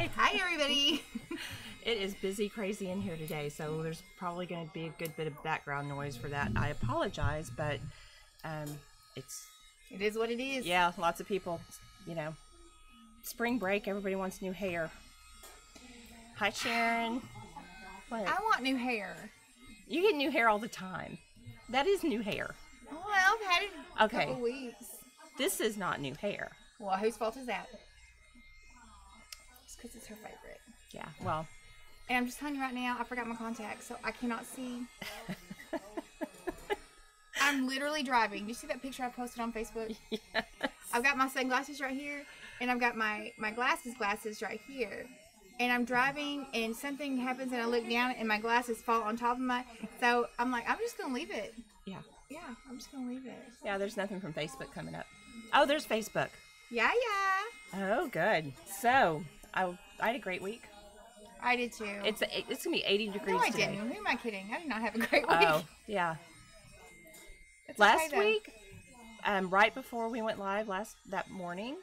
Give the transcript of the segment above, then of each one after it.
Hi. Hi, everybody. It is busy, crazy in here today, so there's probably going to be a good bit of background noise for that. I apologize, but um, it's It is what it is. yeah, lots of people, you know, spring break. Everybody wants new hair. Hi, Sharon. What? I want new hair. You get new hair all the time. That is new hair. Well, I've had it a Okay. couple weeks. This is not new hair. Well, whose fault is that? Because it's her favorite. Yeah. Well, And I'm just telling you right now, I forgot my contacts, so I cannot see. I'm literally driving. You see that picture I posted on Facebook? yes. I've got my sunglasses right here, and I've got my my glasses glasses right here. And I'm driving, and something happens, and I look down, and my glasses fall on top of my. So I'm like, I'm just gonna leave it. Yeah. Yeah, I'm just gonna leave it. Yeah. There's nothing from Facebook coming up. Oh, there's Facebook. Yeah, yeah. Oh, good. So I I had a great week. I did too. It's it's gonna be 80 degrees no, I today. didn't. Who am I kidding? I did not have a great week. Oh, yeah. It's Last okay, week, um, right before we went live last that morning,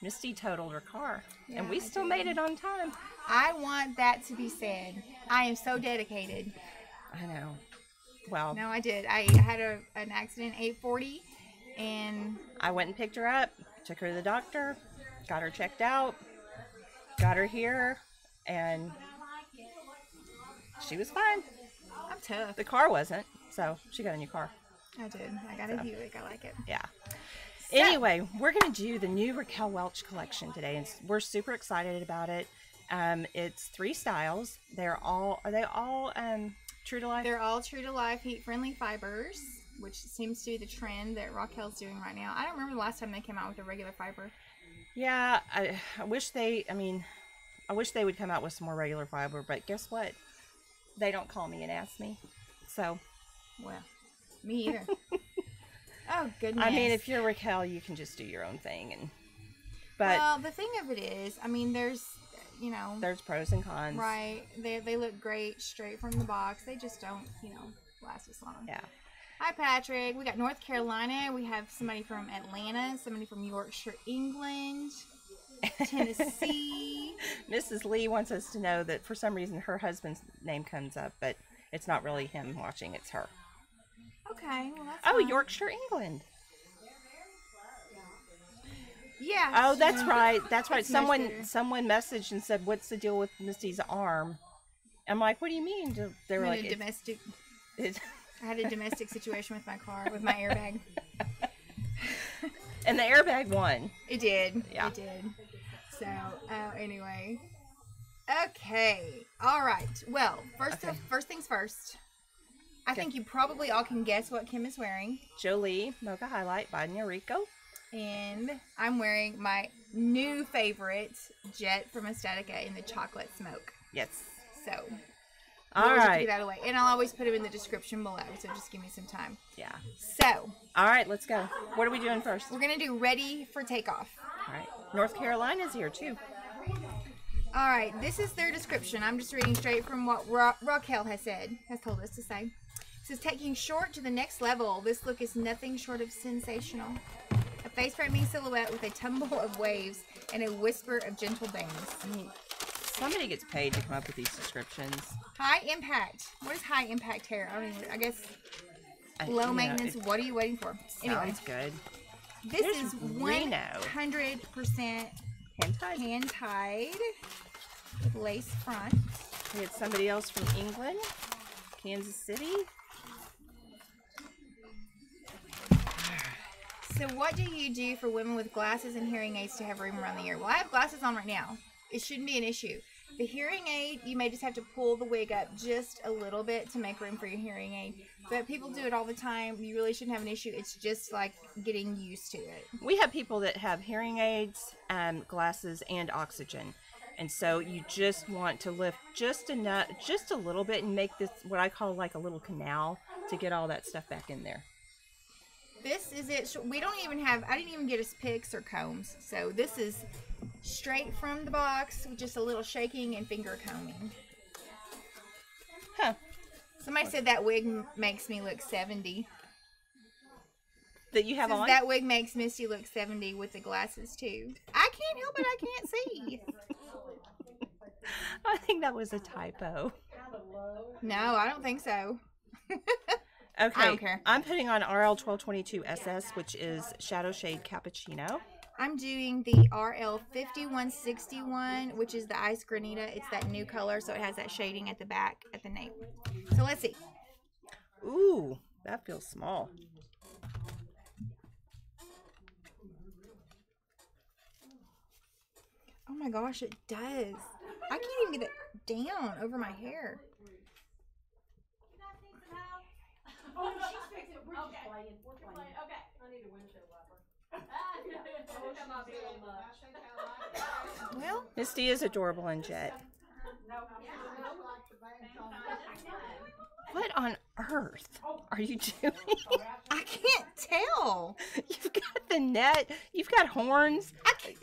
Misty totaled her car, and we still made it on time. I want that to be said. I am so dedicated. I know. Well, No, I did. I had a, an accident 8:40, and I went and picked her up, took her to the doctor, got her checked out, got her here, and she was fine. I'm tough. The car wasn't, so she got a new car. I did. I got a Buick. I like it. Yeah. Anyway, we're going to do the new Raquel Welch collection today, and we're super excited about it. Um, it's three styles. They're all are they all um, true to life? They're all true to life, heat friendly fibers, which seems to be the trend that Raquel's doing right now. I don't remember the last time they came out with a regular fiber. Yeah, I, I wish they. I mean, I wish they would come out with some more regular fiber. But guess what? They don't call me and ask me. So Well, me either. oh goodness. I mean, if you're Raquel, you can just do your own thing. And but well, the thing of it is, I mean, there's, you know, there's pros and cons. right? They they look great straight from the box. They just don't, you know, last as long. Yeah. Hi, Patrick. We got North Carolina. We have somebody from Atlanta, somebody from Yorkshire, England, Tennessee. Mrs. Lee wants us to know that for some reason her husband's name comes up, but it's not really him watching, it's her. Okay, well that's Oh, fine. Yorkshire, England. Yeah. Oh, that's right. That's right. Someone someone messaged and said, "What's the deal with Misty's arm?" I'm like, "What do you mean?" They're like, a "It- domestic. I had a domestic situation with my car with my airbag. and the airbag won. It did. Yeah. It did. So, uh, anyway. Okay. All right. Well, first Okay. of, first things first. I think you probably all can guess what Kim is wearing, Jolie Mocha Highlight by Noriko. and I'm wearing my new favorite Jet from Estetica in the chocolate smoke. Yes. So, All we'll right. That away, and I'll always put them in the description below. So just give me some time. Yeah. So All right. Let's go. What are we doing first? we're gonna do ready for takeoff. All right. North Carolina's here too. All right, this is their description. I'm just reading straight from what Ra- Raquel has said, has told us to say. It says, taking short to the next level, this look is nothing short of sensational. A face framing silhouette with a tumble of waves and a whisper of gentle bangs. I mean, somebody gets paid to come up with these descriptions. High impact. What is high impact hair? I don't I guess I- low know, maintenance. it what are you waiting for? Anyway, Sounds good. this There's is 100% Hand tied. hand tied with lace front. We had somebody else from England, Kansas City. So, what do you do for women with glasses and hearing aids to have room around the ear? Well, I have glasses on right now. It shouldn't be an issue. The hearing aid, you may just have to pull the wig up just a little bit to make room for your hearing aid. But people do it all the time. You really shouldn't have an issue. It's just like getting used to it. We have people that have hearing aids, um, glasses, and oxygen. And so you just want to lift just enough, just a little bit, and make this what I call like a little canal to get all that stuff back in there. This is it. We don't even have, I didn't even get us picks or combs. So, this is straight from the box with just a little shaking and finger combing. Huh. Somebody said that wig m- makes me look 70. That you have Says on? that wig makes Misty look 70 with the glasses too. I can't help it. I can't see. I think that was a typo. No, I don't think so. Okay. don't care. I'm putting on RL 1222 SS, which is Shadow Shade Cappuccino. I'm doing the RL 5161, which is the ice granita. It's that new color, so it has that shading at the back at the nape. So let's see. Ooh, that feels small. Oh my gosh, it does. I can't even get it down over my hair. Oh, she's fixing it. We're just playing. We're playing. Okay. I need a windshield wiper. Oh, that might be a little much. Well, Misty is adorable in jet. What on earth oh. are you doing? I can't tell. You've got the net. You've got horns. I can't,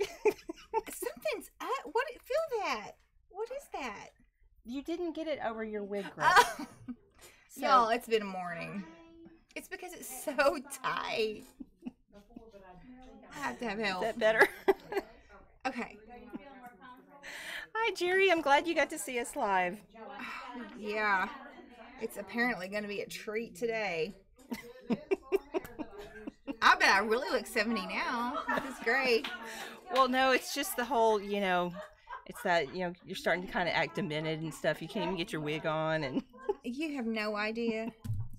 something's up. What? Feel that? What is that? You didn't get it over your wig grip. Oh. So- Y'all, it's been a morning. It's because it's so tight. I have to have Is help. that better? Okay. Hi, Jerry. I'm glad you got to see us live. Yeah. It's apparently going to be a treat today. I bet I really look 70 now. This is great. Well, no, it's just the whole, you know, it's that, you know, you're starting to kind of act demented and stuff. You can't even get your wig on. And You have no idea.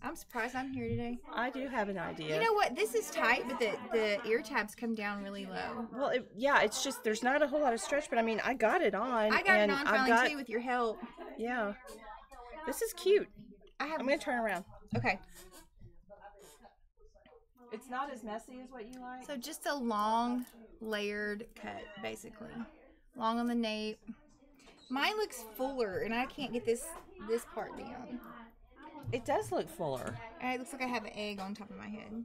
I'm surprised I'm here today. I do have an idea. You know what? This is tight, but the, the ear tabs come down really low. well, it, yeah, it's just there's not a whole lot of stretch, but I mean, I got it on. I got and it on I've finally got, too with your help. Yeah. This is cute. I have. I'm going to turn around. Okay. It's not as messy as what you like. So just a long layered cut, basically. Long on the nape. Mine looks fuller, and I can't get this this part down. It does look fuller. And it looks like I have an egg on top of my head.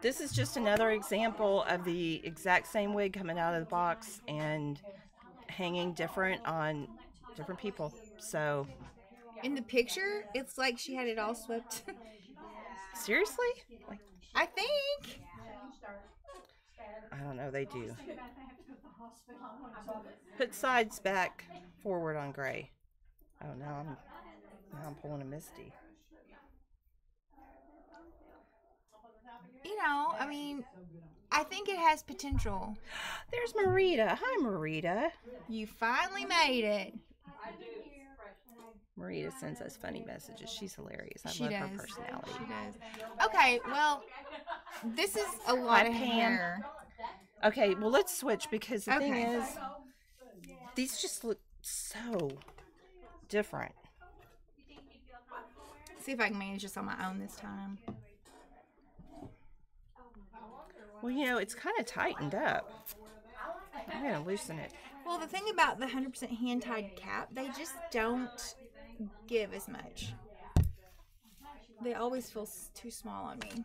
This is just another example of the exact same wig coming out of the box and hanging different on different people. So, In the picture, it's like she had it all swept. seriously? Like, I think. I don't know, they do. Put sides back forward on gray. Oh, now I'm now I'm pulling a Misty. You know, I mean, I think it has potential. There's Marita. Hi, Marita. You finally made it. Marita sends us funny messages. She's hilarious. I She love does. her personality. She does. Okay, well, this is a lot of hair. Okay, well let's switch because the thing is, these just look so different. See if I can manage this on my own this time. Well, you know, it's kind of tightened up. I'm gonna loosen it. Well, the thing about the 100% hand tied cap, they just don't give as much. They always feel too small on me.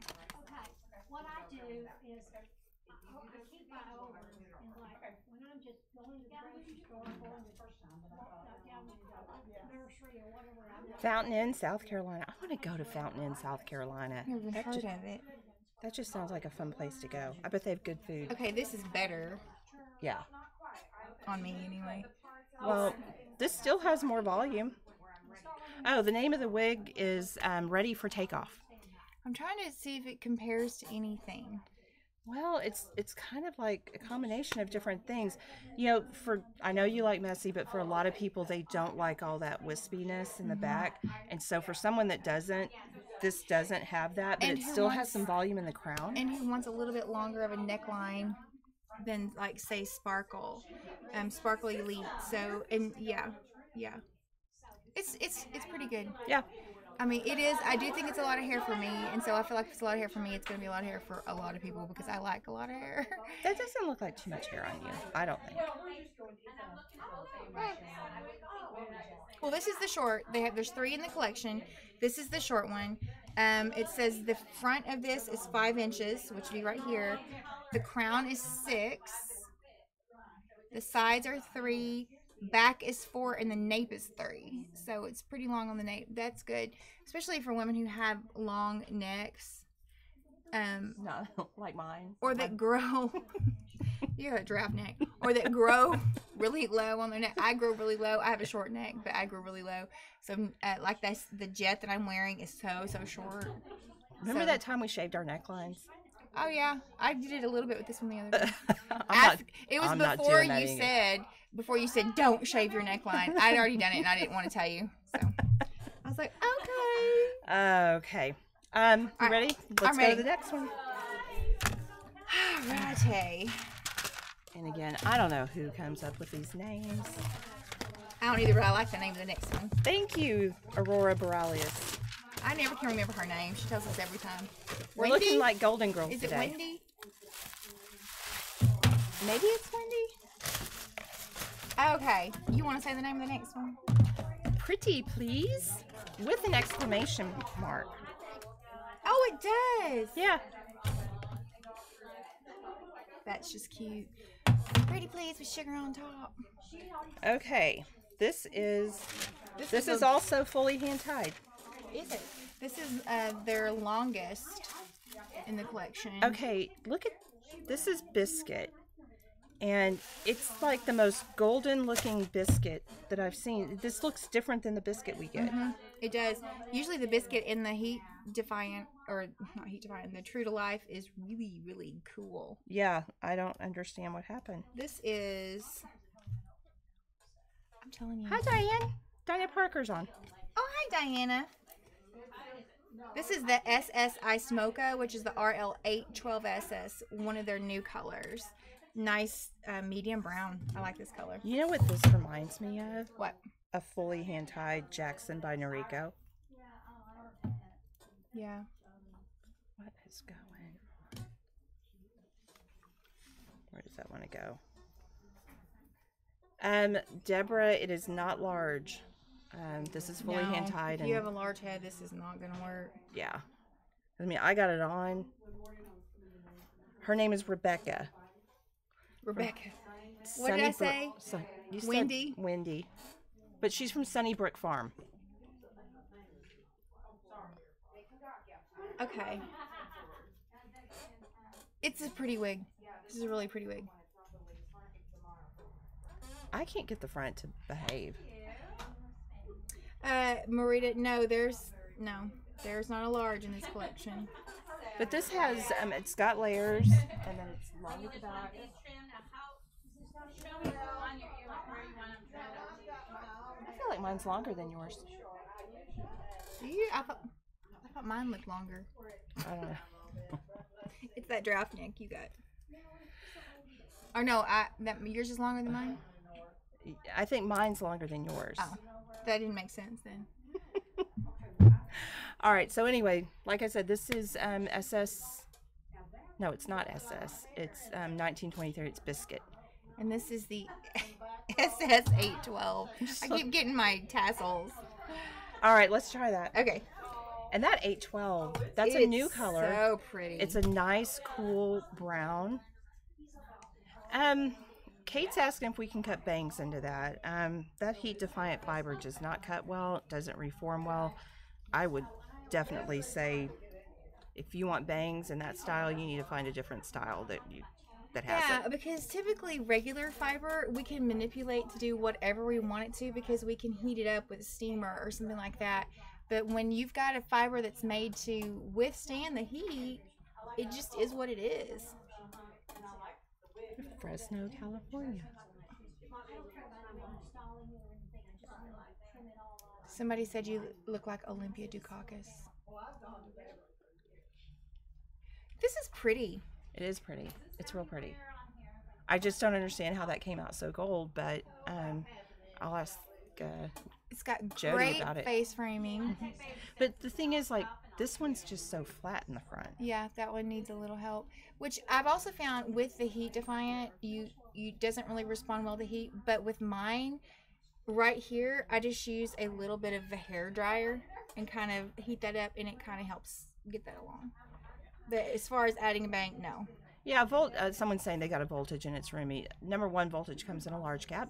What I do is, I keep my over and like, when I'm just going to the grocery store, going the first time, down to the nursery or whatever, I'm Fountain Inn, South Carolina. I want to go to Fountain Inn, South Carolina. Never That heard just, of it. that just sounds like a fun place to go. I bet they have good food. Okay, this is better Yeah. on me anyway. Well, this still has more volume. Oh, the name of the wig is um, Ready for Takeoff. I'm trying to see if it compares to anything. Well, it's it's kind of like a combination of different things. You know, for I know you like messy, but for a lot of people they don't like all that wispiness in the back. And so for someone that doesn't, this doesn't have that, but And it still has some volume in the crown. And who wants a little bit longer of a neckline than like say Sparkle, um, Sparkle Elite. So and yeah, yeah, it's it's it's pretty good. yeah. I mean, it is. I do think it's a lot of hair for me, and so I feel like if it's a lot of hair for me, it's going to be a lot of hair for a lot of people because I like a lot of hair. That doesn't look like too much hair on you. I don't think. well, this is the short. They have there's three in the collection. This is the short one. Um, it says the front of this is five inches, which would be right here. The crown is six. The sides are three. Back is four, and the nape is three. So it's pretty long on the nape. That's good, especially for women who have long necks. Um, Not like mine. or that grow you have a giraffe neck, or that grow really low on their neck. I grow really low. I have a short neck, but I grow really low. So, uh, like that's the jet that I'm wearing is so so short. Remember So- that time we shaved our necklines? Oh yeah, I did it a little bit with this one the other day. Not, it was I'm before you said before you said don't shave your neckline. I'd already done it and I didn't want to tell you. So I was like, okay. okay. Um, you ready? Let's I'm go ready. to the next one. Alrighty. And again, I don't know who comes up with these names. I don't either, but I like the name of the next one. Thank you, Aurora Borealis. I never can remember her name. She tells us every time. We're Wendy? looking like Golden Girls Is it today. Wendy? Maybe it's Wendy. Okay. You want to say the name of the next one? Pretty, please, with an exclamation mark. Oh, it does. Yeah. That's just cute. Pretty please with sugar on top. Okay. This is this is a- also fully hand tied. Is it? This is uh, their longest in the collection. Okay, look at this is biscuit. And it's like the most golden looking biscuit that I've seen. This looks different than the biscuit we get. Mhm, It does. Usually the biscuit in the heat defiant or not heat defiant, the true to life is really really cool. Yeah, I don't understand what happened. This is. I'm telling you. Hi, Diane. Diana Parker's on. Oh, hi, Diana. This is the SSI Smoka, which is the RL812SS, one of their new colors. Nice uh, medium brown. I like this color. You know what this reminds me of? What? A fully hand tied Jackson by Noriko. Yeah. What is going on? Where does that want to go? Um, Deborah, it is not large. Um, this is fully hand tied, If and you have a large head, this is not going to work. yeah. I mean, I got it on. Her name is Rebecca. Rebecca. What did I say? Sun- you said Wendy? Wendy. But she's from Sunnybrook Farm. Okay. It's a pretty wig. This is a really pretty wig. I can't get the front to behave. Uh, Marita, no, there's no, there's not a large in this collection. But this has, um, it's got layers, and then it's long at the back. I feel like mine's longer than yours. Do you? I thought, I thought mine looked longer. I don't know. It's that draft neck you got. Or no, I that yours is longer than mine. I think mine's longer than yours. Oh, that didn't make sense then. All right. So anyway, like I said, this is um, SS. No, it's not SS. It's um, 1923. It's biscuit. And this is the SS eight twelve. I keep getting my tassels. All right, let's try that. Okay, And that 812, that's a new color. So pretty. It's a nice, cool brown. Um, Kate's asking if we can cut bangs into that. Um, that heat defiant fiber does not cut well, doesn't reform well. I would definitely say if you want bangs in that style, you need to find a different style that you that has Yeah, it. because typically regular fiber we can manipulate to do whatever we want it to because we can heat it up with a steamer or something like that. But when you've got a fiber that's made to withstand the heat, it just is what it is. Fresno, California. Somebody said you look like Olympia Dukakis. This is pretty. It is pretty. It's real pretty. I just don't understand how that came out so gold, but um, I'll ask. Uh, It's got Jody great about it. face framing. But the thing is, like, this one's just so flat in the front. Yeah, that one needs a little help. Which I've also found with the heat defiant, you you doesn't really respond well to heat. But with mine, right here, I just use a little bit of the hair dryer and kind of heat that up, and it kind of helps get that along. As far as adding a bank, no. Yeah, volt. Uh, someone's saying they got a voltage and it's roomy. Number one, voltage comes in a large cap,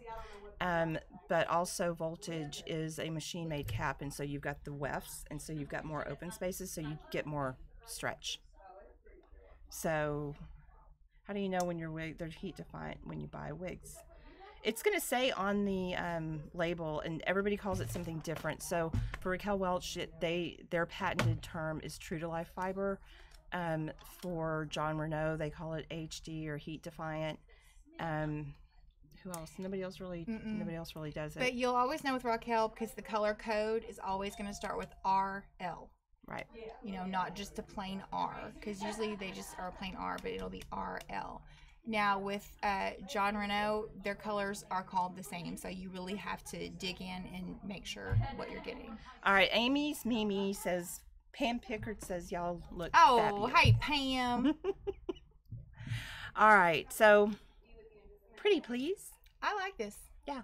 um, but also voltage is a machine-made cap, and so you've got the wefts, and so you've got more open spaces, so you get more stretch. So How do you know when your wig they're heat defiant when you buy wigs? It's going to say on the um, label, and everybody calls it something different. So for Raquel Welch, it, they their patented term is true to life fiber. Um, for Jon Renau, they call it HD or heat defiant. Um, who else? Nobody else really. Mm-mm. Nobody else really does it. But you'll always know with Raquel because the color code is always going to start with RL. right. You know, not just a plain R, because usually they just are a plain R, but it'll be RL. Now with uh, Jon Renau, their colors are called the same, so you really have to dig in and make sure what you're getting. All right. Amy's Mimi says. Pam Pickard says y'all look. Oh, fabulous." hey Pam, All right. So, pretty please. I like this. Yeah.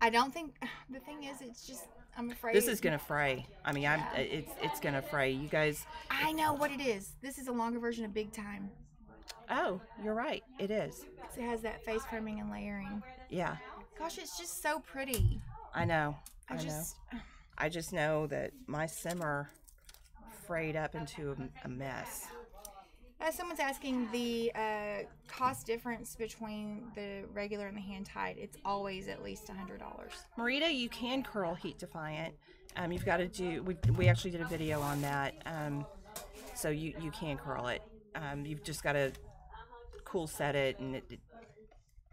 I don't think the thing is, it's just I'm afraid This is gonna fray. I mean, I'm. It's it's gonna fray. You guys. I know what it is. This is a longer version of Big Time. Oh, you're right. It is. It has that face framing and layering. Yeah. Gosh, it's just so pretty. I know. I, I, know. just I just know that my simmer frayed up into a, a mess. Uh, someone's asking the uh, cost difference between the regular and the hand tied. It's always at least a hundred dollars. Marita, you can curl heat defiant. Um, you've got to do. We, we actually did a video on that. Um, so you you can curl it. Um, you've just got to cool set it, and it, it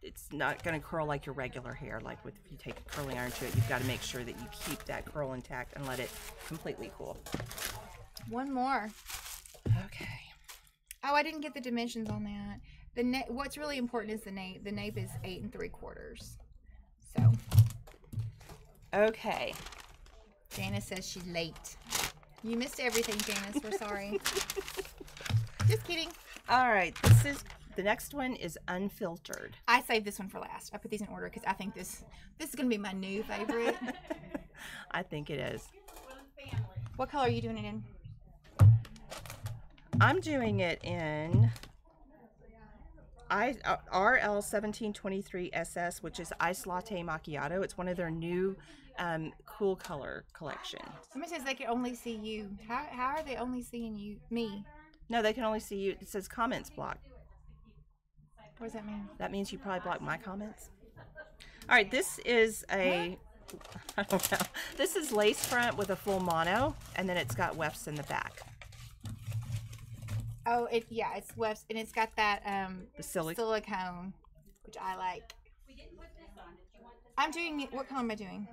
it's not going to curl like your regular hair. Like with if you take a curling iron to it, you've got to make sure that you keep that curl intact and let it completely cool. One more. Okay. Oh, I didn't get the dimensions on that. The na- what's really important is the nape. The nape is eight and three quarters. So Okay. Janice says she's late. You missed everything, Janice. We're sorry. Just kidding. All right. This is the next one is unfiltered. I saved this one for last. I put these in order because I think this this is gonna be my new favorite. I think it is. what color are you doing it in? I'm doing it in I uh, RL seventeen twenty three SS, which is Ice Latte Macchiato. It's one of their new um, cool color collection. Somebody says they can only see you. How, how are they only seeing you? Me. No, they can only see you. It says comments blocked. What does that mean? That means you probably blocked my comments. All right, this is a I don't know. This is lace front with a full mono, and then it's got wefts in the back. Oh, it yeah, it's wefts and it's got that um The silic- silicone, which I like. I'm doing. What color am I doing?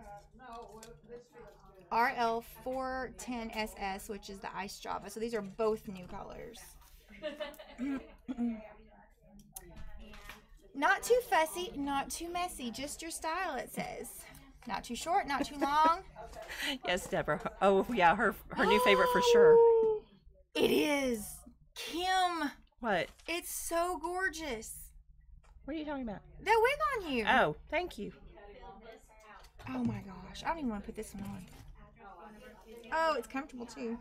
RL four ten SS, which is the ice Java. So these are both new colors. not too fussy, not too messy, just your style. It says. Not too short, not too long. Yes, Deborah. Oh yeah, her her new favorite for sure. It is Kim. What? It's so gorgeous. What are you talking about? That wig on you. Oh, thank you. Oh my gosh. I don't even want to put this one on. Oh, it's comfortable too.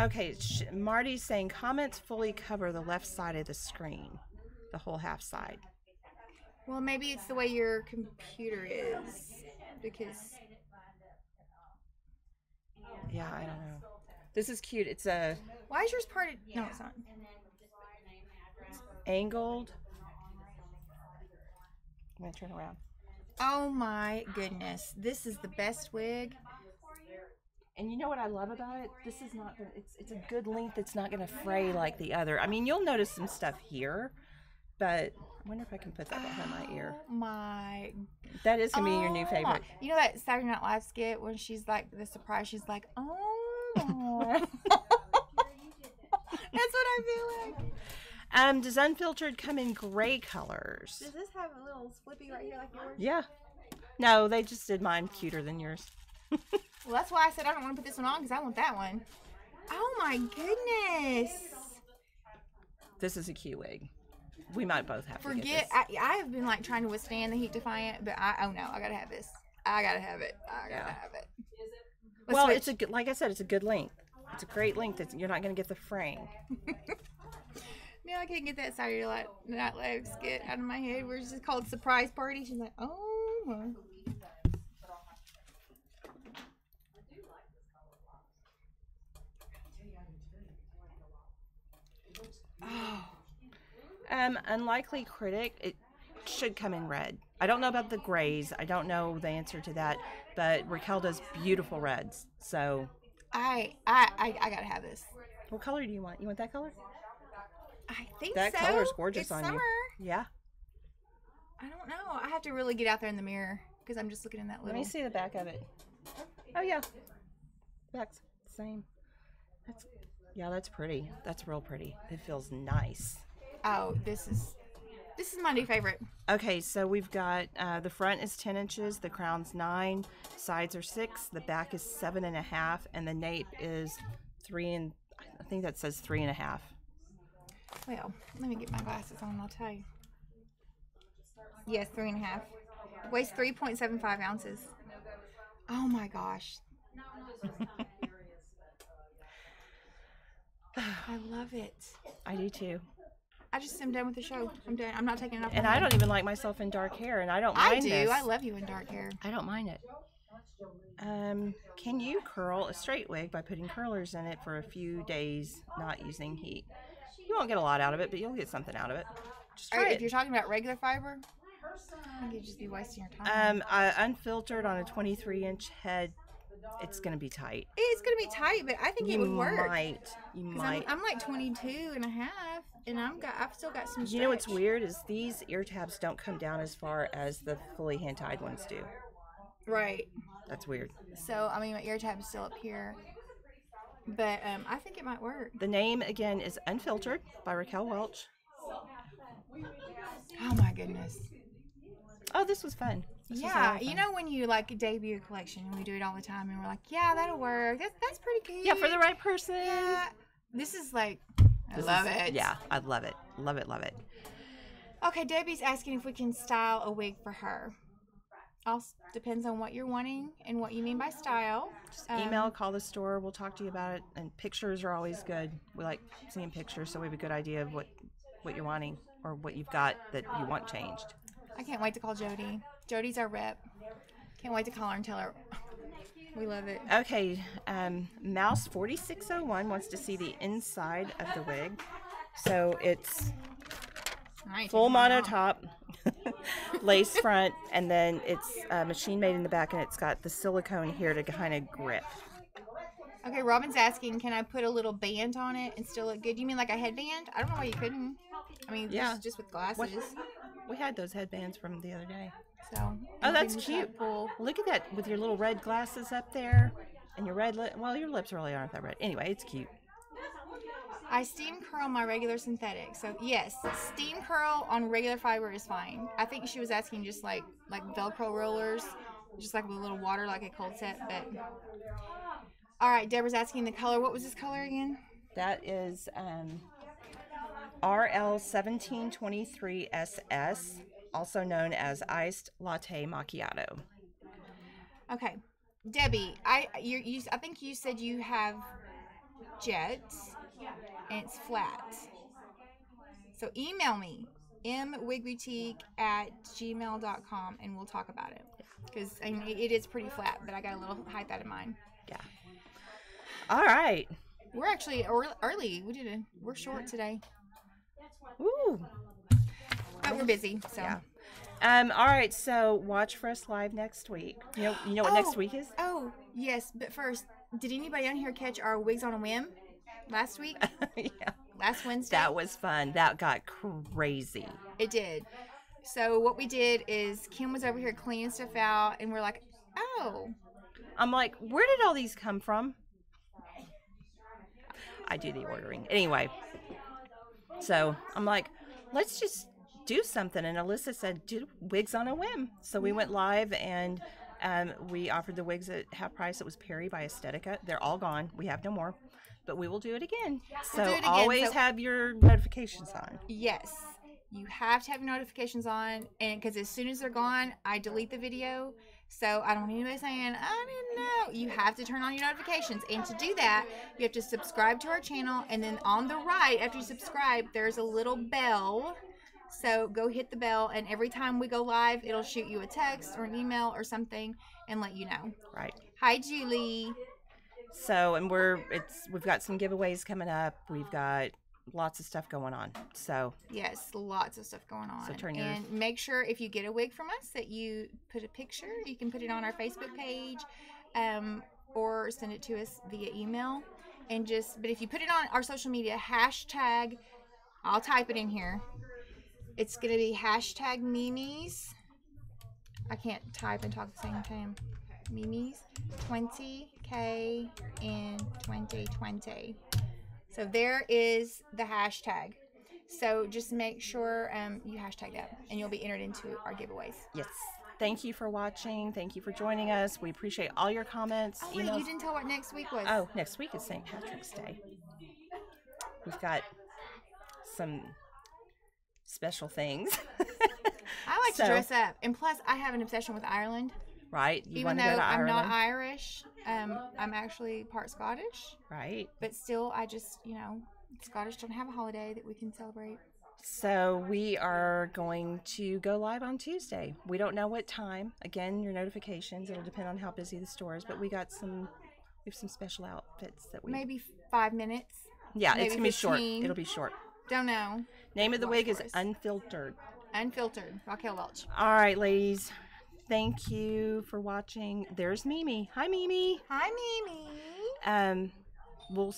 Okay, sh- Marty's saying comments fully cover the left side of the screen, the whole half side. Well, maybe it's the way your computer is. Because Yeah, I don't know. This is cute. It's a why is yours parted? No, it's not. angled. I'm gonna turn around. Oh my goodness. This is the best wig. And you know what I love about it? This is not. Gonna, it's it's a good length. It's not gonna fray like the other. I mean, you'll notice some stuff here, but I wonder if I can put that behind my ear. Oh my. That is gonna be your new Oh. favorite. You know that Saturday Night Live skit when she's like the surprise? She's like, oh. That's what I feel like. Um, does unfiltered come in gray colors? Does this have a little slippy right here like yours? Yeah. No, they just did mine cuter than yours. Well, that's why I said I don't want to put this one on because I want that one. Oh my goodness! This is a cute wig we might both have forget. I, I have been like trying to withstand the heat defiant, but I oh no, I gotta have this. I gotta have it. I gotta yeah. have it. Let's well, switch. it's a good. Like I said, it's a good length. It's a great length. It's, you're not gonna get the frame. no, I can't get that side of your light, night life skit out of my head. We're just called surprise party. She's like, oh. Oh. Um, unlikely critic. It should come in red. I don't know about the grays. I don't know the answer to that, but Raquel does beautiful reds. So, I I I, I gotta have this. what color do you want? You want that color? I think That so. is gorgeous it's on summer. you. Yeah. I don't know. I have to really get out there in the mirror because I'm just looking in that little. Let me see the back of it. Oh yeah, back's the same. That's yeah, that's pretty. That's real pretty. It feels nice. Oh, this is this is my new favorite. Okay, so we've got uh, the front is 10 inches, the crown's 9, sides are 6, the back is seven and a half, and the nape is 3 and I think that says three and a half. Well, let me get my glasses on. I'll tell you. Yes, three and a half. Weighs three point seven five ounces. Oh my gosh. I love it. I do too. I just am done with the show. I'm done. I'm not taking it off. And I don't even like myself in dark hair, and I don't mind I do. this. I love you in dark hair. I don't mind it. Um, can you curl a straight wig by putting curlers in it for a few days, not using heat? You won't get a lot out of it, but you'll get something out of it. Just try if it. you're talking about regular fiber, I think you'd just be wasting your time. Um, uh, unfiltered on a 23 inch head, it's gonna be tight. it's gonna be tight, but I think you it would work. might. You might. I'm, I'm like 22 and a half, and I'm got I've still got some. you know what's weird is these ear tabs don't come down as far as the fully hand tied ones do. Right. That's weird. So I mean, my ear tab is still up here, but um, I think it might work. The name again is Unfiltered by Raquel Welch. Oh my goodness. Oh, this was fun. This was a lot Yeah, you know when you like debut a collection and we do it all the time, and we're like, yeah, that'll work. That's that's pretty cute. Yeah, for the right person. Yeah. This is like, I This love is- it. Yeah, I love it. Love it. Love it. Okay, Debbie's asking if we can style a wig for her. Also depends on what you're wanting and what you mean by style. Just Um, email, call the store. We'll talk to you about it. And pictures are always good. We like seeing pictures, so we have a good idea of what what you're wanting or what you've got that you want changed. I can't wait to call Jody. Jody's our rep. Can't wait to call her and tell her we love it. Okay, um, Mouse forty six oh one wants to see the inside of the wig. So it's full taking mine mono top, lace front, and then it's uh, machine made in the back, and it's got the silicone here to kind of grip. Okay, Robin's asking, can I put a little band on it and still look good? You mean like a headband? I don't know why you couldn't. I mean, Yeah. just, just with glasses. What- We had those headbands from the other day. So. Oh, that's cute. Pull. Look at that with your little red glasses up there, and your red lip. Well, your lips really aren't that red. Anyway, it's cute. I steam curl my regular synthetic. So yes, steam curl on regular fiber is fine. I think she was asking just like like Velcro rollers, just like with a little water, like a cold set. But all right, Deborah's asking the color. What was this color again? That is um, RL seventeen twenty three SS, also known as iced latte macchiato. Okay, Debbie, I you, you I think you said you have jets and it's flat. So email me mwigboutique at gmail.com and we'll talk about it because I mean, it is pretty flat, but I got a little height that in mind. Yeah. All right. We're actually early. We did a we're short today, Ooh. But we're busy. So Yeah. Um. All right. So watch for us live next week. You know. You know what next Oh. week is? oh yes, but first, did anybody on here catch our wigs on a whim last week? yeah. Last Wednesday. That was fun. That got crazy. It did. So what we did is Kim was over here cleaning stuff out, and we're like, oh, I'm like, where did all these come from? I do the ordering. Anyway, so I'm like, let's just do something. And Alyssa said, do wigs on a whim. So we went live and um, we offered the wigs at half price. It was Perry by Estetica. They're all gone. We have no more. But we will do it again. So it again. always So- have your notifications on. yes, you have to have your notifications on, and because as soon as they're gone, I delete the video. So I don't need anybody saying I didn't know. You have to turn on your notifications, and to do that, you have to subscribe to our channel, and then on the right, after you subscribe, there's a little bell. So go hit the bell, and every time we go live, it'll shoot you a text or an email or something and let you know. Right. Hi, Julie. So, and we're it's we've got some giveaways coming up. We've got lots of stuff going on. So Yes, lots of stuff going on. So turn your- and make sure if you get a wig from us that you put a picture. You can put it on our Facebook page, um, or send it to us via email. And just, but if you put it on our social media, hashtag, I'll type it in here. It's gonna be hashtag Mimi's. I can't type and talk at the same time. Mimi's 20k in 2020. So there is the hashtag. So just make sure um, you hashtag that, and you'll be entered into our giveaways. yes, thank you for watching. Thank you for joining us. We appreciate all your comments. Oh wait, you didn't tell what next week was. Oh, next week is St. Patrick's Day. We've got some special things, I like so- to dress up, and plus I have an obsession with Ireland. right? You Even though I'm not Irish, um, I'm actually part Scottish. right? But still, I just you know, Scottish don't have a holiday that we can celebrate. So we are going to go live on Tuesday. We don't know what time. Again, your notifications. It'll depend on how busy the store is, but we got some. We have some special outfits that we. Maybe five minutes. Yeah, maybe it's gonna be short. It'll be short. Don't know. Name of the Watch wig is us. unfiltered. Unfiltered. Raquel Welch. All right, ladies. Thank you for watching. There's Mimi. Hi, Mimi. Hi, Mimi. Um, we'll